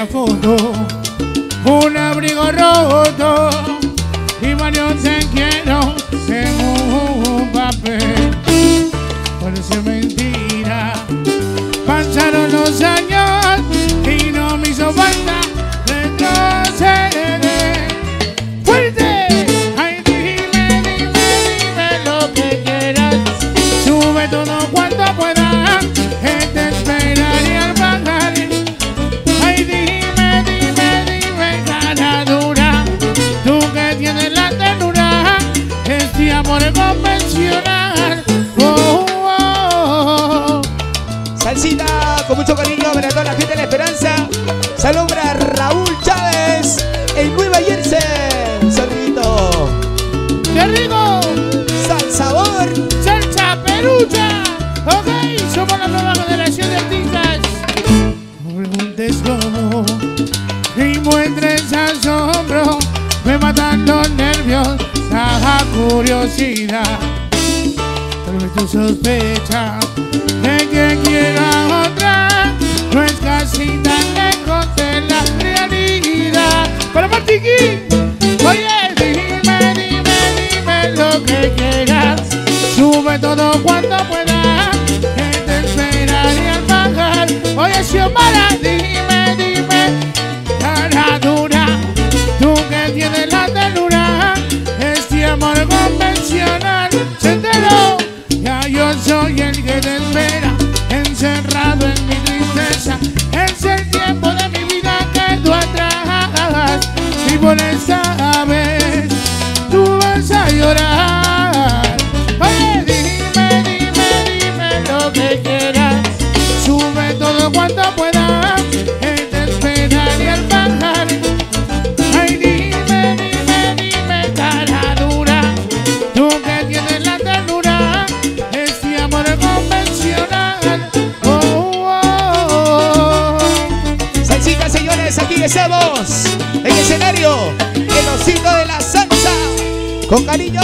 Una foto, un abrigo roto y varios te quiero en un papel. Parece mentira, pasaron los años con mucho cariño para toda la gente de la esperanza. Salud para Raúl Chávez en Nueva Jersey. Saludito. ¡Qué rico! Sal sabor. ¡Salsa perucha! Ok, somos la nueva generación de artistas. No preguntes cómo y muestres asombro. Me matan los nervios, la curiosidad. Tal vez tú sospechas vez tú vas a llorar. Dime, dime, dime lo que quieras. Sube todo cuanto puedas, Con cariño.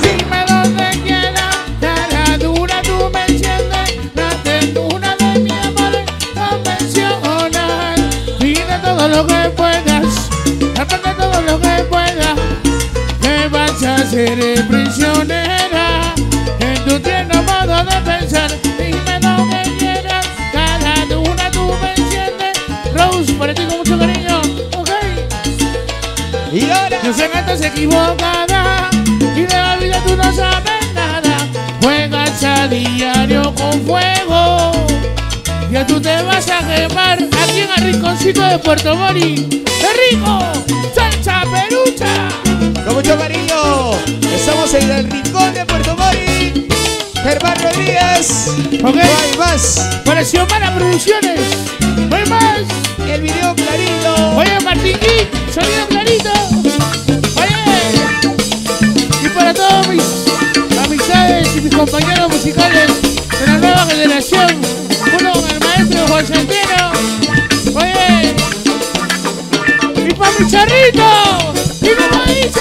Dime donde quiera, cara dura, tú me enciendes la ternura de mi amor convencional. Pide todo lo que puedas, aprende todo lo que puedas. Me vas a hacer prisionera en tu tierno modo de pensar. Estás equivocada y de la vida tú no sabes nada. Juegas a diario con fuego. Ya tú te vas a quemar aquí en el rinconcito de Puerto Mori. ¡Qué rico! ¡Salsa perucha! Con mucho cariño. Estamos en el rincón de Puerto Mori. Germán Rodríguez. Ok. No hay más. Para Xiomara Producciones. No hay más. El video clarito. Oye, Martín Geek, sonido clarito. Uno con el maestro Juan Centeno. Oye. Y para mi charrito. Y como dice.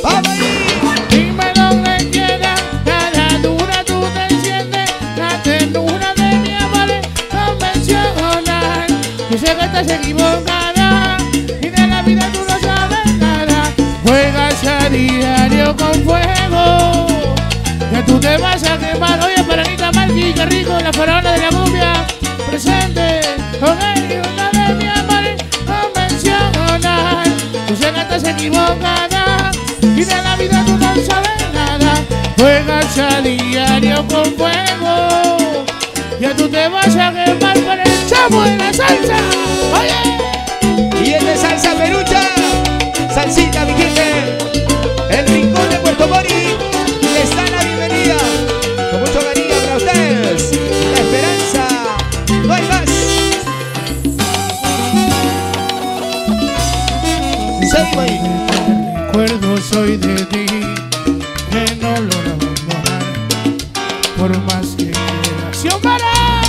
Vamos ahí. Dime donde quieras, cara dura tú te enciendes, la ternura de mi amor es convencional. Yo sé que estás equivocada y de la vida tú no sabes nada. Juegas a diario con fuego, que tú te vas la faraona de la cumbia, presente con el una de mi amor es convencional. Sé que estás equivocada y de la vida tú no sabes nada. Juegas a diario con fuego. Ya tú te vas a quemar por el chavo de la salsa. Oye, Y el de salsa perucha. Soy de ti, que no lo abandonar. Por más que quiera. ¡Xiomara!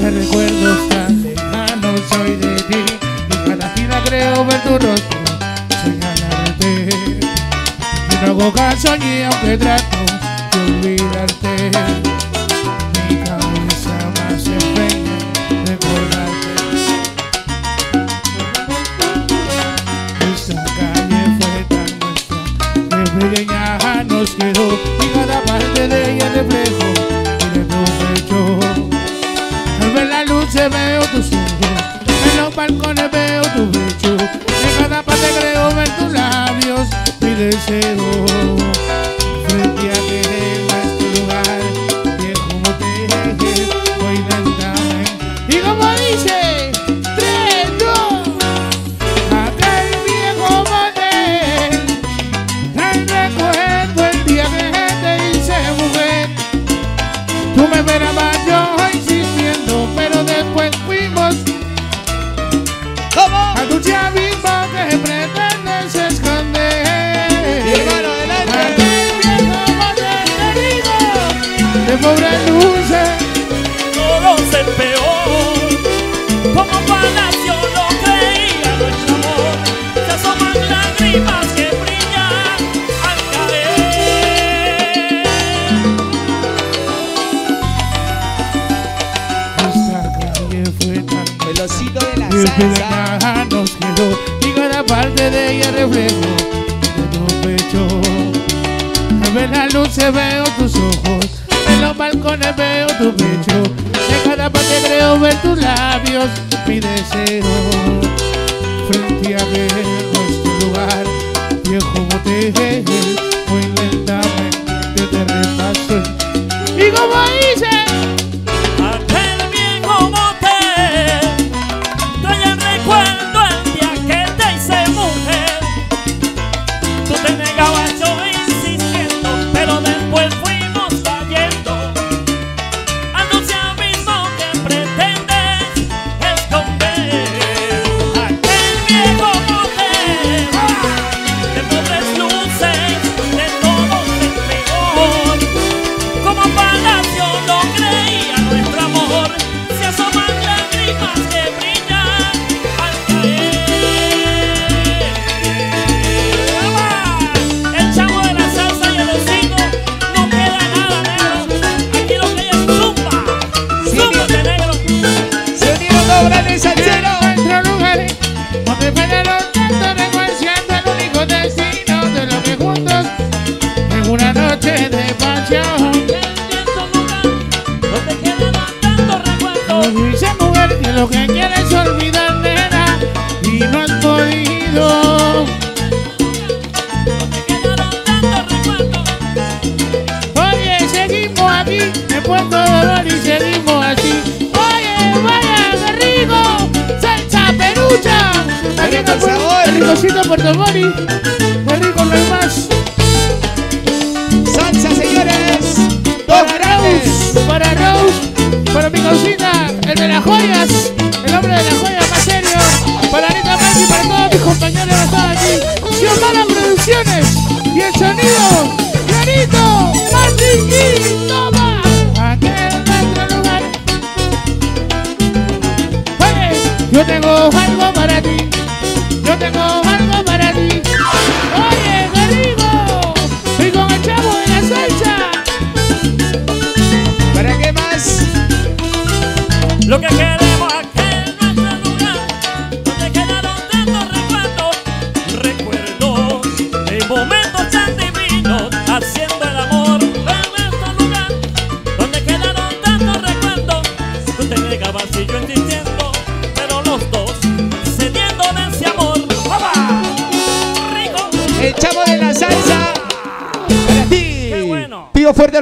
Te recuerdo tan lejano soy de ti, y cada esquina creo ver tu rostro, señalarte. Y no hago caso ni aunque trato de olvidarte. nos y cada parte de ella reflejo tiene tu pecho. Al ver la luz veo tus ojos, en los balcones veo tu pecho, en cada parte creo ver tus labios, mi deseo. pobre luce Todo se empeoró. Como palacio no creía nuestro amor Se asoman lágrimas que brillan al caer. Nuestra calle fue tan Velocito de la salsa. nos quedó Y cada parte de ella reflejo De tu pecho. Al ver la luz se veo tus ojos los balcones veo tu pecho, de cada parte creo ver tus labios, mi deseo. dulce mujer que lo que quieres olvidar, nena, y no has podido. Oye, seguimos aquí, me puesto dolor seguimos así. Oye, vaya, qué rico, salsa perucha, aquí está el saborcito por tu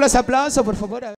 los aplausos, por favor.